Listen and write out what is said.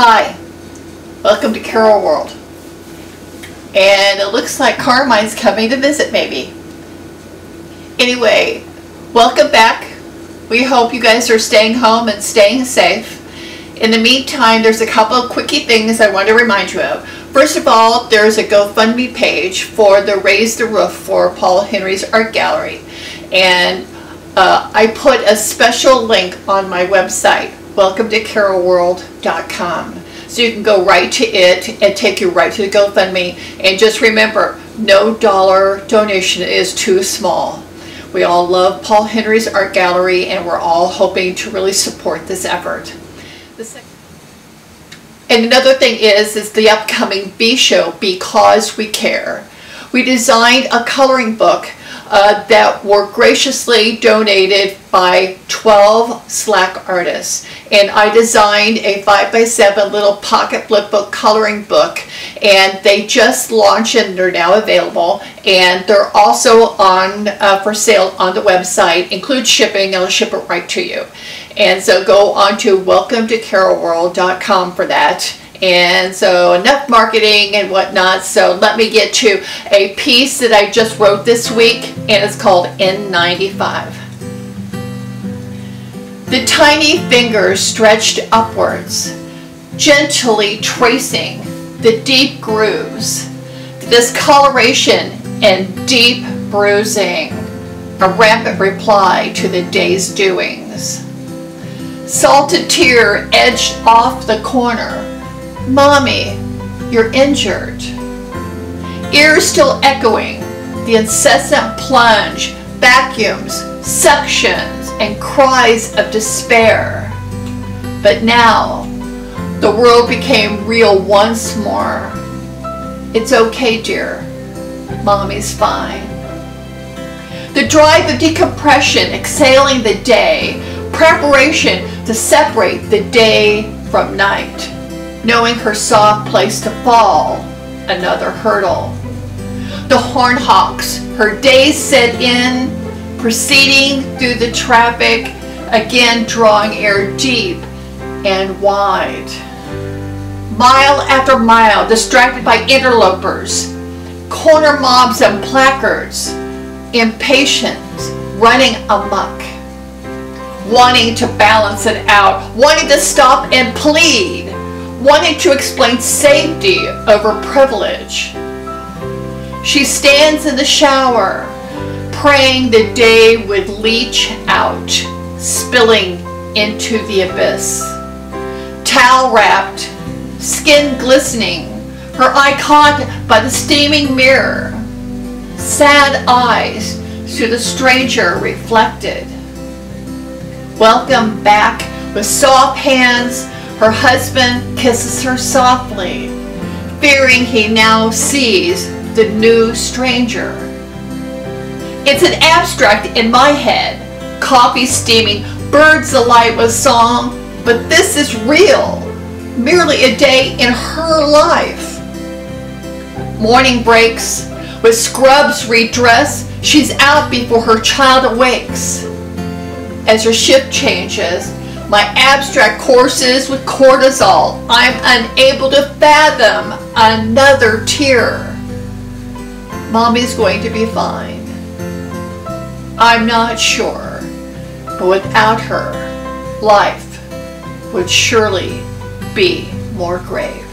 Hi, welcome to Carol World. And it looks like Carmine's coming to visit maybe. Anyway, welcome back. We hope you guys are staying home and staying safe. In the meantime, there's a couple of quickie things I want to remind you of. First of all, there's a GoFundMe page for the Raise the Roof for Paul Henry's Art Gallery. And uh, I put a special link on my website, welcome to carolworld.com. So you can go right to it and take you right to the GoFundMe. And just remember, no dollar donation is too small. We all love Paul Henry's Art Gallery and we're all hoping to really support this effort. And another thing is, is the upcoming B show, Because We Care. We designed a coloring book uh, that were graciously donated by 12 Slack artists. And I designed a 5x7 little pocket flip book coloring book and they just launched and they're now available and they're also on uh, for sale on the website, include shipping, I'll ship it right to you. And so go on to welcome to carolworld.com for that and so enough marketing and whatnot. So let me get to a piece that I just wrote this week and it's called N95. The tiny fingers stretched upwards, gently tracing the deep grooves, the discoloration and deep bruising, a rampant reply to the day's doings. Salted tear edged off the corner, Mommy, you're injured. Ears still echoing the incessant plunge, vacuums, suctions, and cries of despair. But now, the world became real once more. It's okay, dear. Mommy's fine. The drive of decompression, exhaling the day, preparation to separate the day from night knowing her soft place to fall, another hurdle. The hornhawks, her days set in, proceeding through the traffic, again drawing air deep and wide. Mile after mile, distracted by interlopers, corner mobs and placards, impatient, running amok, wanting to balance it out, wanting to stop and plead, wanting to explain safety over privilege. She stands in the shower, praying the day would leach out, spilling into the abyss. Towel wrapped, skin glistening, her eye caught by the steaming mirror. Sad eyes to the stranger reflected. Welcome back with soft hands her husband kisses her softly, fearing he now sees the new stranger. It's an abstract in my head, coffee steaming, birds alight with song, but this is real, merely a day in her life. Morning breaks, with scrubs redress, she's out before her child awakes. As her shift changes, my abstract courses with cortisol. I'm unable to fathom another tear. Mommy's going to be fine. I'm not sure, but without her, life would surely be more grave.